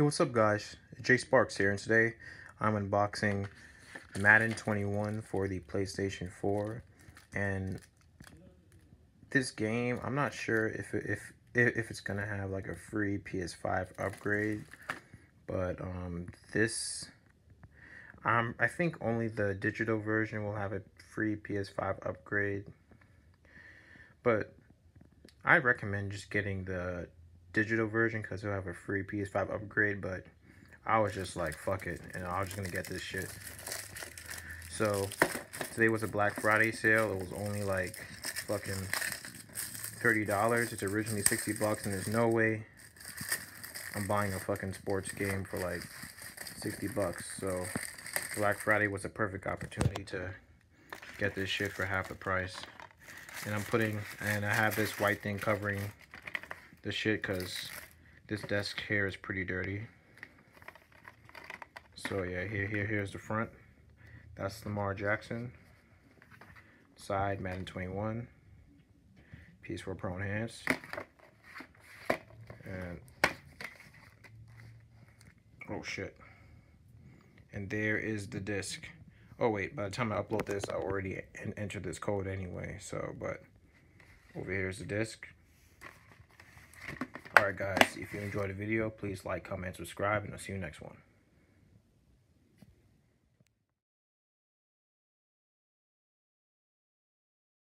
Hey, what's up, guys? Jay Sparks here, and today I'm unboxing Madden 21 for the PlayStation 4. And this game, I'm not sure if if if it's gonna have like a free PS5 upgrade, but um, this, um, I think only the digital version will have a free PS5 upgrade. But I recommend just getting the digital version because it'll have a free PS5 upgrade, but I was just like, fuck it, and I was just gonna get this shit. So, today was a Black Friday sale. It was only like fucking $30. It's originally 60 bucks, and there's no way I'm buying a fucking sports game for like 60 bucks. So, Black Friday was a perfect opportunity to get this shit for half the price. And I'm putting, and I have this white thing covering the shit because this desk here is pretty dirty. So yeah, here, here, here's the front. That's Lamar Jackson. Side, Madden 21. PS4 Pro Enhanced. And, oh shit. And there is the disc. Oh wait, by the time I upload this, I already entered this code anyway, so, but over here is the disc. Alright guys, if you enjoyed the video, please like, comment, subscribe, and I'll see you next one.